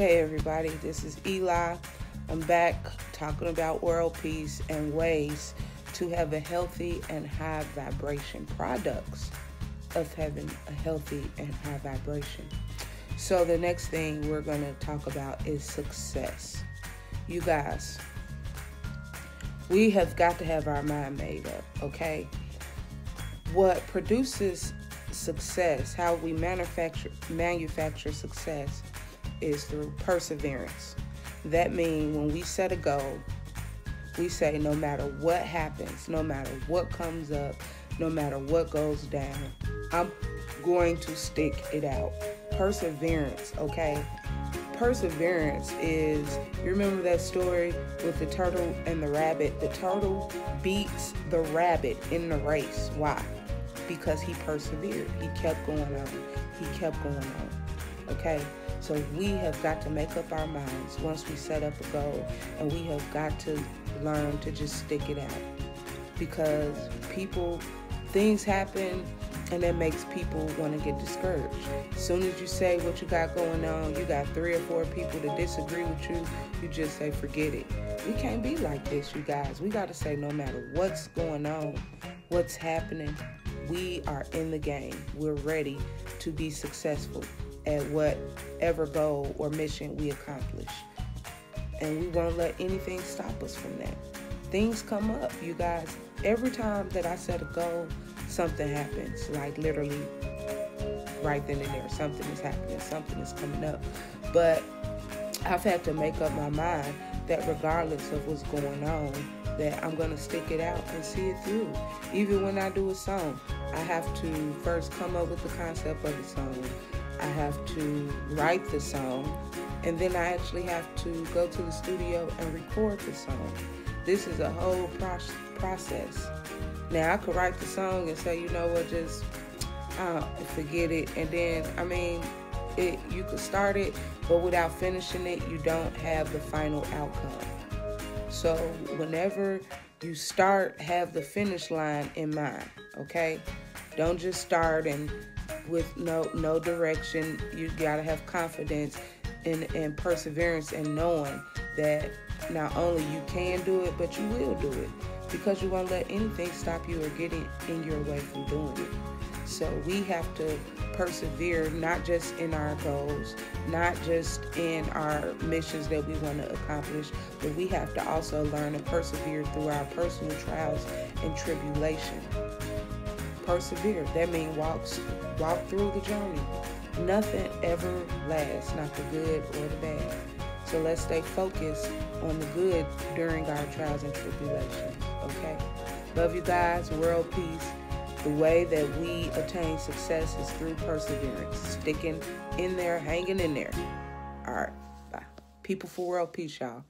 Hey everybody, this is Ely. I'm back talking about world peace and ways to have a healthy and high vibration products of having a healthy and high vibration. So the next thing we're going to talk about is success. You guys, we have got to have our mind made up, okay? What produces success, how we manufacture manufacture success is through perseverance. That means when we set a goal, we say no matter what happens, no matter what comes up, no matter what goes down, I'm going to stick it out. Perseverance, okay? Perseverance is, you remember that story with the turtle and the rabbit? The turtle beats the rabbit in the race. Why? Because he persevered. He kept going on. He kept going on. Okay? So we have got to make up our minds once we set up a goal, and we have got to learn to just stick it out. Because people, things happen, and that makes people want to get discouraged. As soon as you say what you got going on, you got three or four people to disagree with you, you just say, forget it. We can't be like this, you guys. We got to say, no matter what's going on, what's happening, we are in the game. We're ready to be successful at whatever goal or mission we accomplish. And we won't let anything stop us from that. Things come up, you guys. Every time that I set a goal, something happens. Like literally right then and there, something is happening, something is coming up. But I've had to make up my mind that regardless of what's going on, that I'm gonna stick it out and see it through. Even when I do a song, I have to first come up with the concept of the song. I have to write the song, and then I actually have to go to the studio and record the song. This is a whole pro- process. Now I could write the song and say, you know what, just uh, forget it, and then I mean, it you could start it, but without finishing it, you don't have the final outcome. So whenever you start, have the finish line in mind. Okay, don't just start and with no no direction. You gotta have confidence and, and perseverance and knowing that not only you can do it, but you will do it because you won't let anything stop you or get in your way from doing it. So we have to persevere not just in our goals, not just in our missions that we want to accomplish, but we have to also learn to persevere through our personal trials and tribulation. Persevere. That means walk walk through the journey. Nothing ever lasts, not the good or the bad. So let's stay focused on the good during our trials and tribulations. Okay? Love you guys. World peace. The way that we attain success is through perseverance, sticking in there, hanging in there. All right. Bye. People for world peace, y'all.